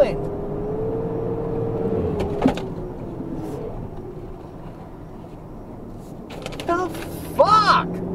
doing? The fuck?